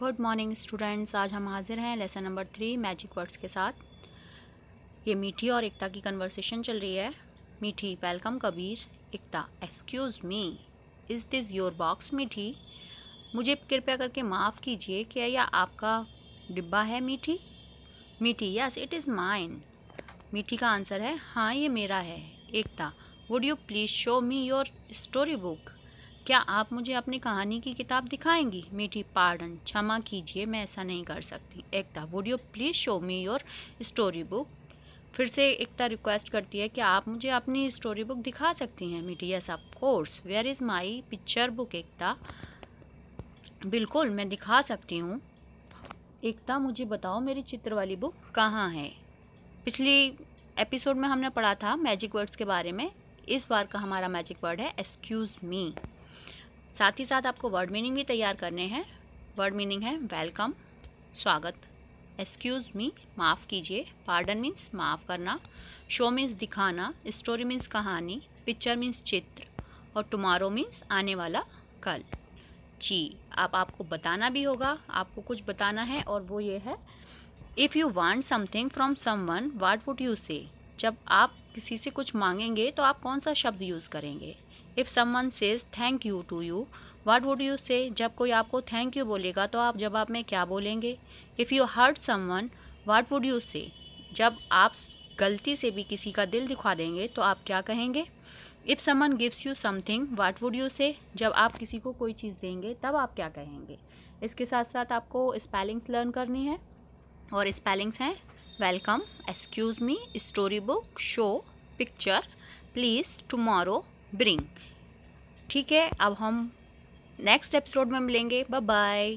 Good morning students आज हम हाजिर हैं lesson number three magic words के साथ। ये मीठी और एकता की कन्वर्सेशन चल रही है। Mithi welcome Kabir. Ekta excuse me is this your box Mithi? मुझे कृपया करके माफ़ कीजिए, क्या यह आपका डिब्बा है, मीठी? मीठी यस इट इज़ माइन मीठी का आंसर है हाँ ये मेरा है। Ekta would you please show me your story book क्या आप मुझे अपनी कहानी की किताब दिखाएँगी? मीठी पार्डन, क्षमा कीजिए, मैं ऐसा नहीं कर सकती। Ekta would you please show me your story book फिर से एकता रिक्वेस्ट करती है कि आप मुझे अपनी स्टोरी बुक दिखा सकती हैं, Mithi. Yes of course where is my picture book Ekta? बिल्कुल, मैं दिखा सकती हूँ। एकता, मुझे बताओ मेरी चित्र वाली बुक कहाँ है? पिछली एपिसोड में हमने पढ़ा था मैजिक वर्ड्स के बारे में। इस बार का हमारा मैजिक वर्ड है एक्सक्यूज़ मी साथ ही साथ आपको वर्ड मीनिंग भी तैयार करने हैं। वर्ड मीनिंग है वेलकम स्वागत। एक्सक्यूज़ मी माफ़ कीजिए। पार्डन मीन्स माफ़ करना। शो मीन्स दिखाना। स्टोरी मीन्स कहानी। पिक्चर मीन्स चित्र। और टुमारो मीन्स आने वाला कल। जी, अब आपको बताना भी होगा। आपको कुछ बताना है और वो ये है if you want something from someone what would you say जब आप किसी से कुछ मांगेंगे तो आप कौन सा शब्द यूज़ करेंगे? If someone says thank you to you what would you say जब कोई आपको थैंक यू बोलेगा तो आप जवाब में क्या बोलेंगे? If you hurt someone what would you say जब आप गलती से भी किसी का दिल दिखा देंगे तो आप क्या कहेंगे? If someone gives you something what would you say जब आप किसी को कोई चीज़ देंगे, तब आप क्या कहेंगे? इसके साथ साथ आपको स्पेलिंग्स लर्न करनी है, और स्पेलिंग्स हैं welcome excuse me story book show picture please tomorrow bring ठीक है अब हम नेक्स्ट एपिसोड में मिलेंगे। Bye bye